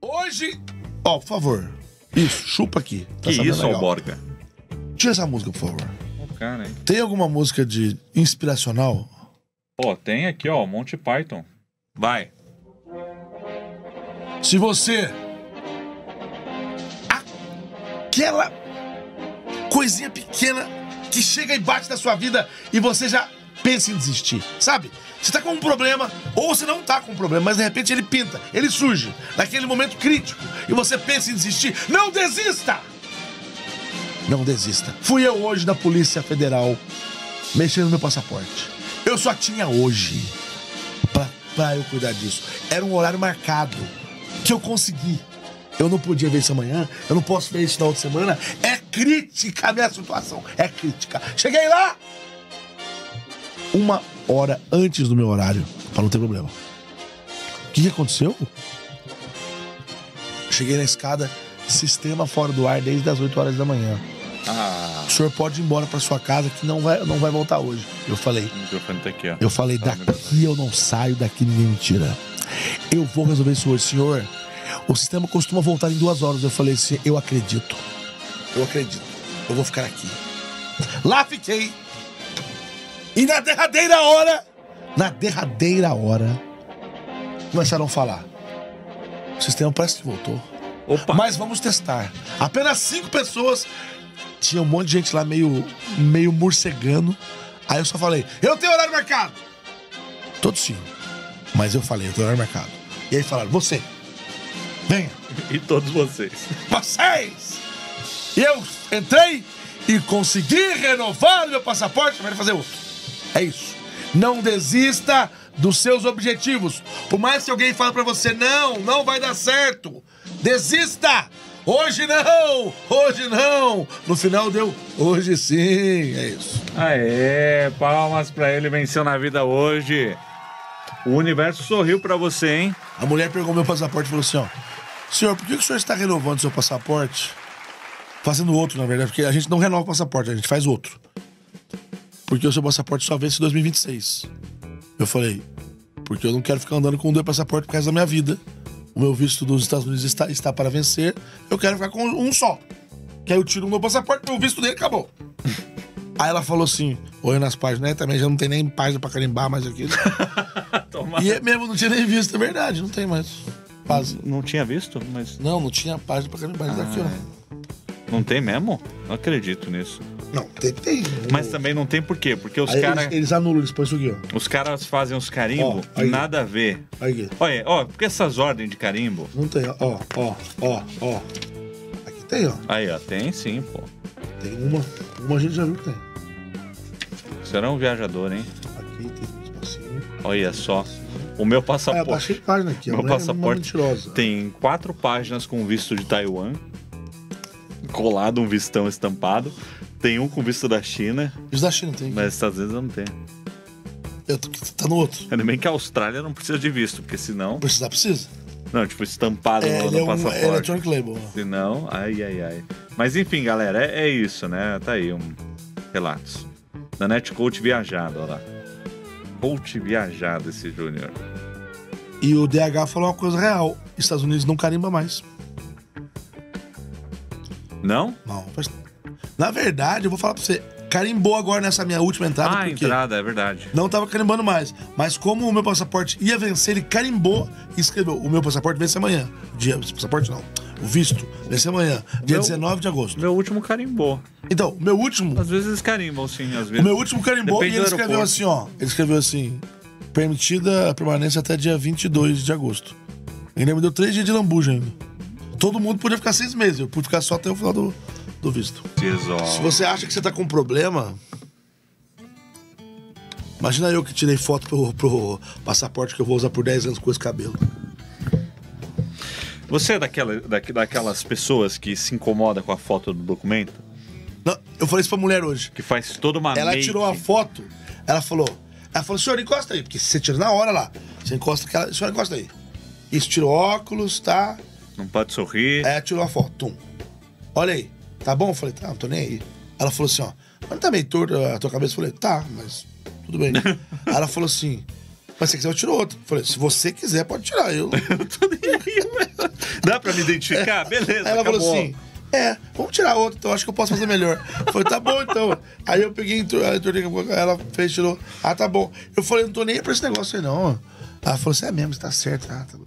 Hoje. Ó, por favor. Isso, chupa aqui. Tá Que sabendo isso. Alborga? Tira essa música, por favor. O cara, hein? Tem alguma música de inspiracional? Pô, tem aqui, ó, Monty Python. Vai. Se você. Aquela coisinha pequena que chega e bate na sua vida e você já pensa em desistir, sabe? Você tá com um problema, ou você não tá com um problema, mas de repente ele pinta, ele surge, naquele momento crítico, e você pensa em desistir. Não desista! Não desista. Fui eu hoje da Polícia Federal mexendo no meu passaporte. Eu só tinha hoje pra eu cuidar disso. Era um horário marcado que eu consegui. Eu não podia ver isso amanhã, eu não posso ver isso na outra semana. É crítica a minha situação. É crítica. Cheguei lá uma hora antes do meu horário, pra não ter problema. O que, que aconteceu? Cheguei na escada, sistema fora do ar desde as 8 horas da manhã. Ah, O senhor pode ir embora pra sua casa que não vai, não vai voltar hoje. Eu falei, tá aqui, eu falei, Tá, daqui eu não saio, daqui ninguém me tira. Eu vou resolver isso hoje, senhor. O sistema costuma voltar em duas horas. Eu falei assim, eu acredito. Eu acredito. Eu vou ficar aqui. Lá fiquei. E na derradeira hora, na derradeira hora, começaram a falar. O sistema parece que voltou. Opa! Mas vamos testar. Apenas cinco pessoas. Tinha um monte de gente lá meio, meio morcegando. Aí eu só falei, eu tenho horário marcado. Todos tinham. Mas eu falei, eu tenho horário marcado. E aí falaram, você, venha, E todos vocês. vocês. E eu entrei e consegui renovar meu passaporte para fazer outro. É isso. Não desista dos seus objetivos. Por mais que alguém fale para você, não, não vai dar certo. Desista. Hoje não, hoje não. No final deu, hoje sim. É isso. Aê, palmas pra ele, venceu na vida hoje. O universo sorriu pra você, hein? A mulher pegou meu passaporte e falou assim: ó, senhor, por que que o senhor está renovando seu passaporte? Fazendo outro, na verdade, porque a gente não renova o passaporte, a gente faz outro. Porque o seu passaporte só vence em 2026. Eu falei, porque eu não quero ficar andando com dois passaportes por causa da minha vida. O meu visto dos Estados Unidos está, está para vencer. Eu quero ficar com um só. Que aí eu tiro o meu passaporte, o visto dele acabou. Aí ela falou assim, olhando nas páginas, né? Também já não tem nem página pra carimbar mais. Toma. E é mesmo, não tinha nem visto, é verdade, não tem mais. Quase. Não tinha visto, mas. Não, não tinha página pra carimbar isso daqui, ó. Não tem mesmo? Não acredito nisso. Não, tem, tem. Mas também não tem por quê? Porque os Aí caras. eles, eles anulam, eles põem isso aqui, ó. Os caras fazem os carimbos nada a ver. Aí. Olha, ó, porque essas ordens de carimbo. Não tem, ó, ó, ó, ó, ó. Aqui tem, ó. Aí, ó, tem sim, pô. Tem uma. Uma a gente já viu que tem. É um viajador, hein? Aqui tem um espacinho. Olha só. O meu eu passaporte. baixei página aqui. Meu é passaporte mentirosa. tem quatro páginas com visto de Taiwan. Colado, um vistão estampado. Tem um com visto da China, Isso da China tem. mas Estados Unidos eu não tem. Tô, tá no outro. Ainda bem que a Austrália não precisa de visto, porque senão. Precisar, precisa. Não, tipo, estampado É, no, no é um passaporte. electronic label. ó. Senão, ai, ai, ai. Mas enfim, galera, é, é isso, né? Tá aí um relatos. Da Net Coach Viajado, olha lá. Coach Viajado esse Júnior. E o DH falou uma coisa real. Estados Unidos não carimba mais. Não? Não. faz- Na verdade, eu vou falar pra você. Carimbou agora nessa minha última entrada. Ah, porque entrada, é verdade. Não tava carimbando mais. Mas como o meu passaporte ia vencer, ele carimbou e escreveu: o meu passaporte vence amanhã. Dia, passaporte não. O visto vence amanhã. Dia meu- 19 de agosto. Meu último carimbou. Então, o meu último. Às vezes eles carimbam, sim, às O vezes. meu último carimbou Depende e ele escreveu assim, ó. Ele escreveu assim: permitida a permanência até dia 22 de agosto. Ele me deu três dias de lambuja ainda. Todo mundo podia ficar seis meses. Eu pude ficar só até o final do, do visto. Se você acha que você tá com problema. Imagina eu que tirei foto pro, pro passaporte que eu vou usar por 10 anos com esse cabelo. Você é daquela, daqui- daquelas pessoas que se incomoda com a foto do documento? Não, eu falei isso pra mulher hoje. Que faz toda uma Ela make. tirou a foto, ela falou. Ela falou, senhor, encosta aí, porque você tira na hora lá. Você encosta aquela. Senhor, encosta aí. Isso, tirou óculos, tá? Não pode sorrir. Ela tirou a foto. Tum. Olha aí. Tá bom? Eu falei, tá, não tô nem aí. Ela falou assim, ó. Mas não tá meio torto a tua cabeça? Eu falei, tá, mas tudo bem. aí ela falou assim. Mas se você quiser, eu tiro outro. Falei, se você quiser, pode tirar. Eu. Eu tô nem aí, velho. Dá pra me identificar? Beleza, Aí ela acabou. falou assim: É, vamos tirar outro, então acho que eu posso fazer melhor. Eu falei, tá bom então. Aí eu peguei, entrou, ela fez, tirou. Ah, tá bom. Eu falei, não tô nem aí pra esse negócio aí, não. Ela falou, você é mesmo, você tá certo. Ah, tá bom.